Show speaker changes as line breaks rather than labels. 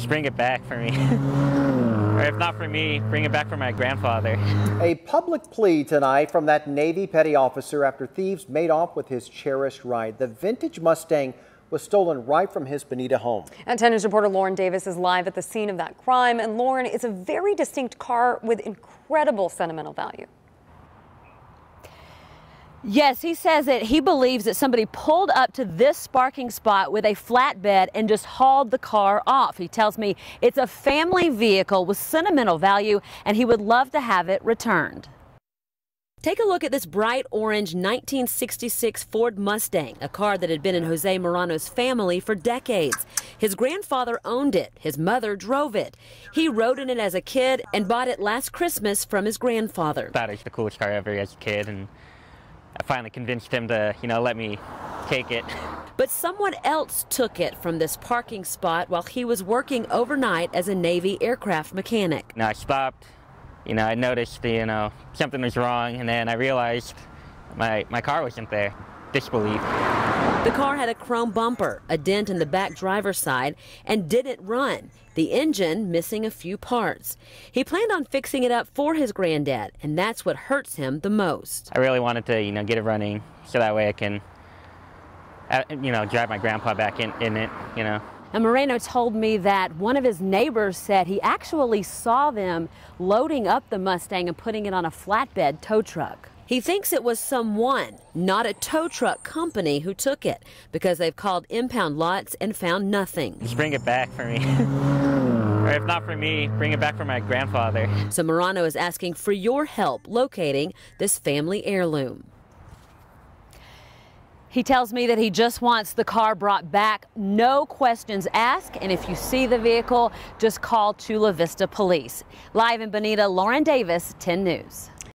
Just bring it back for me. or if not for me, bring it back for my grandfather.
A public plea tonight from that Navy petty officer after thieves made off with his cherished ride. The vintage Mustang was stolen right from his Bonita home.
And 10 News reporter Lauren Davis is live at the scene of that crime. And Lauren, it's a very distinct car with incredible sentimental value.
Yes, he says that he believes that somebody pulled up to this parking spot with a flatbed and just hauled the car off. He tells me it's a family vehicle with sentimental value and he would love to have it returned. Take a look at this bright orange 1966 Ford Mustang, a car that had been in Jose Morano's family for decades. His grandfather owned it. His mother drove it. He rode in it as a kid and bought it last Christmas from his grandfather.
Thought the coolest car ever as a kid, and I finally convinced him to, you know, let me take it.
But someone else took it from this parking spot while he was working overnight as a Navy aircraft mechanic.
Now I stopped, you know, I noticed, the you know, something was wrong, and then I realized my, my car wasn't there. Disbelief.
The car had a chrome bumper, a dent in the back driver's side, and didn't run. The engine missing a few parts. He planned on fixing it up for his granddad, and that's what hurts him the most.
I really wanted to, you know, get it running so that way I can, uh, you know, drive my grandpa back in, in it, you know.
And Moreno told me that one of his neighbors said he actually saw them loading up the Mustang and putting it on a flatbed tow truck. He thinks it was someone, not a tow truck company, who took it because they've called impound lots and found nothing.
Just bring it back for me. or if not for me, bring it back for my grandfather.
So Morano is asking for your help locating this family heirloom. He tells me that he just wants the car brought back, no questions asked. And if you see the vehicle, just call Chula Vista Police. Live in Bonita, Lauren Davis, 10 News.